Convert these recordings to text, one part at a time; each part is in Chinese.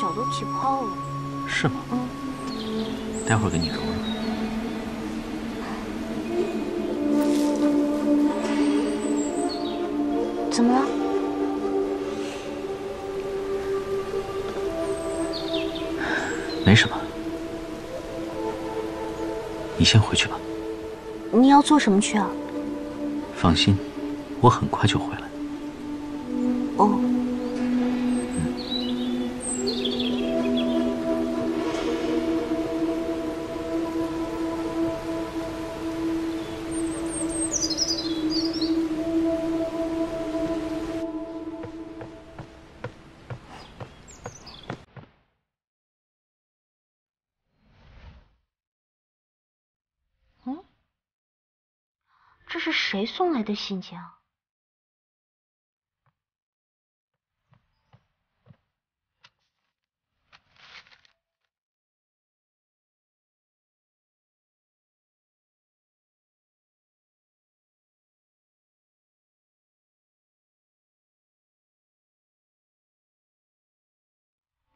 脚都起泡了。是吗？嗯。待会儿给你揉揉。怎么了？没什么。你先回去吧。你要做什么去啊？放心，我很快就回来。哦。这是谁送来的信件啊？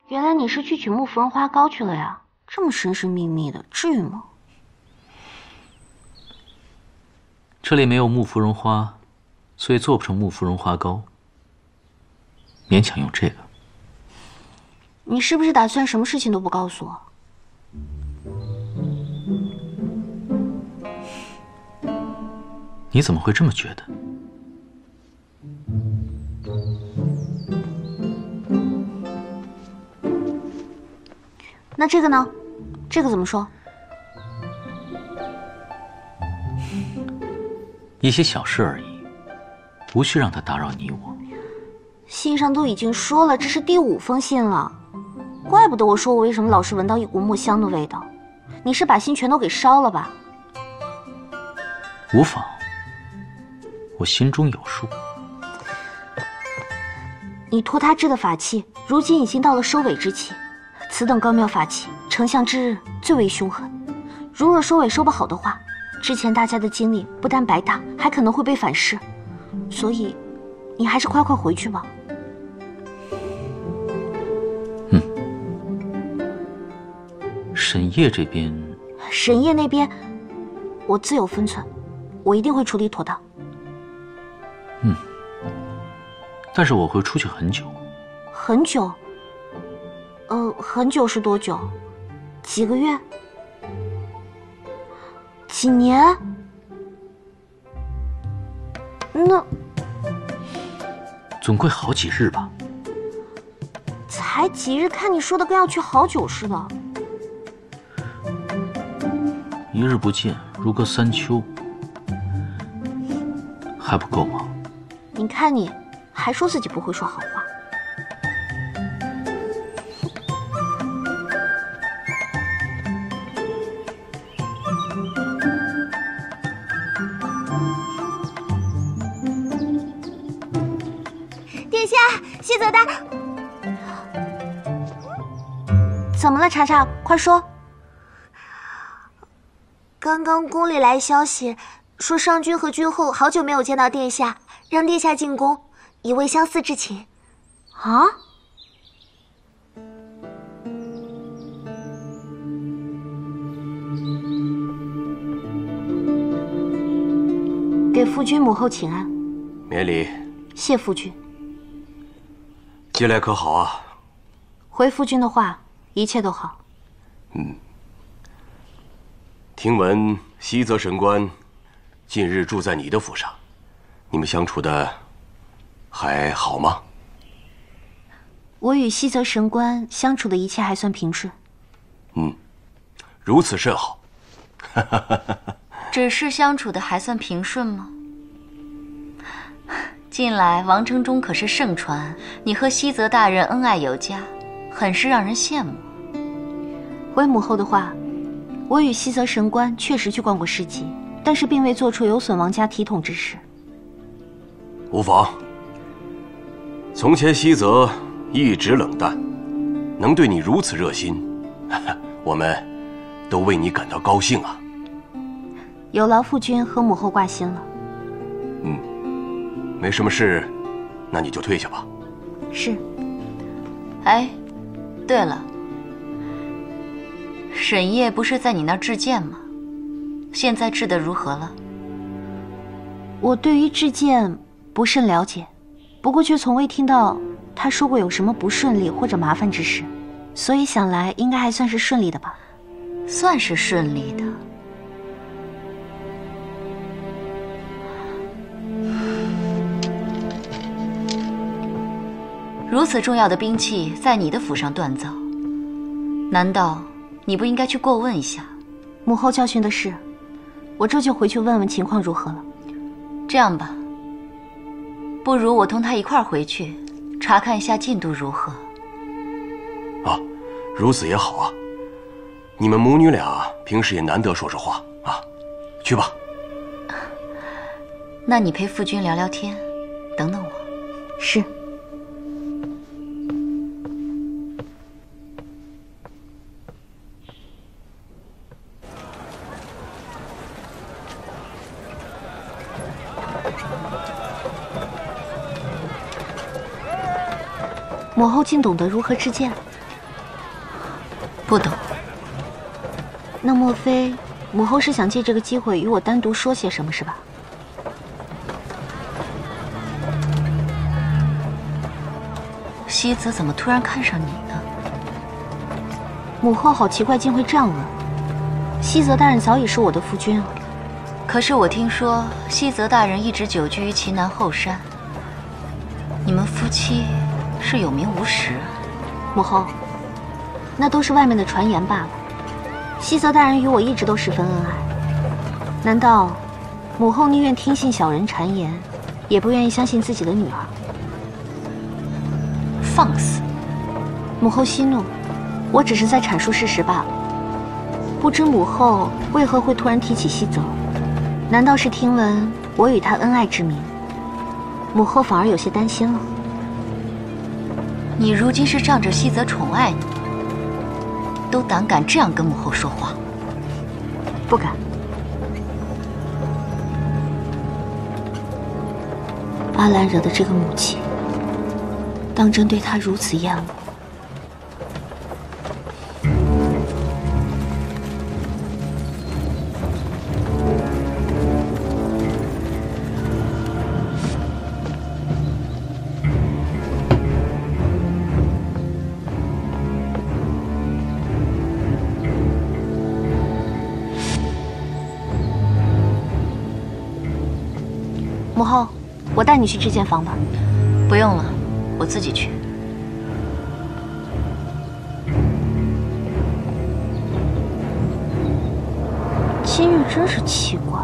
原来你是去取木芙蓉花膏去了呀？这么神神秘秘的，至于吗？这里没有木芙蓉花，所以做不成木芙蓉花糕。勉强用这个。你是不是打算什么事情都不告诉我？你怎么会这么觉得？那这个呢？这个怎么说？一些小事而已，无需让他打扰你我。信上都已经说了，这是第五封信了，怪不得我说我为什么老是闻到一股木香的味道。你是把心全都给烧了吧？无妨，我心中有数。你托他制的法器，如今已经到了收尾之期。此等高妙法器，成像之日最为凶狠。如若收尾收不好的话，之前大家的精力不但白搭，还可能会被反噬，所以，你还是快快回去吧。嗯，沈夜这边，沈夜那边，我自有分寸，我一定会处理妥当。嗯，但是我会出去很久。很久？呃，很久是多久？几个月？几年？那总归好几日吧。才几日，看你说的跟要去好久似的。一日不见，如隔三秋，还不够吗？你看你，还说自己不会说好话。西泽大，怎么了？茶茶，快说。刚刚宫里来消息，说上君和君后好久没有见到殿下，让殿下进宫，以慰相思之情。啊？给夫君母后请安。免礼。谢夫君。近来可好啊？回夫君的话，一切都好。嗯。听闻西泽神官近日住在你的府上，你们相处的还好吗？我与西泽神官相处的一切还算平顺。嗯，如此甚好。只是相处的还算平顺吗？近来王城中可是盛传你和西泽大人恩爱有加，很是让人羡慕。回母后的话，我与西泽神官确实去逛过市集，但是并未做出有损王家体统之事。无妨。从前西泽一直冷淡，能对你如此热心，我们都为你感到高兴啊。有劳父君和母后挂心了。嗯。没什么事，那你就退下吧。是。哎，对了，沈烨不是在你那儿制剑吗？现在治的如何了？我对于制剑不甚了解，不过却从未听到他说过有什么不顺利或者麻烦之事，所以想来应该还算是顺利的吧。算是顺利的。如此重要的兵器在你的府上锻造，难道你不应该去过问一下？母后教训的是，我这就回去问问情况如何了。这样吧，不如我同他一块儿回去，查看一下进度如何。啊，如此也好啊。你们母女俩平时也难得说说话啊，去吧。那你陪夫君聊聊天，等等我。是。母后竟懂得如何制剑？不懂。那莫非母后是想借这个机会与我单独说些什么，是吧？西泽怎么突然看上你呢？母后好奇怪，竟会这样问。西泽大人早已是我的夫君了。可是我听说西泽大人一直久居于齐南后山，你们夫妻是有名无实。母后，那都是外面的传言罢了。西泽大人与我一直都十分恩爱，难道母后宁愿听信小人谗言，也不愿意相信自己的女儿？放肆！母后息怒，我只是在阐述事实罢了。不知母后为何会突然提起西泽？难道是听闻我与他恩爱之名？母后反而有些担心了。你如今是仗着西泽宠爱你，都胆敢这样跟母后说话？不敢。阿兰惹的这个母亲。当真对他如此厌恶？母后，我带你去制剑房吧。不用了。我自己去。今日真是奇怪。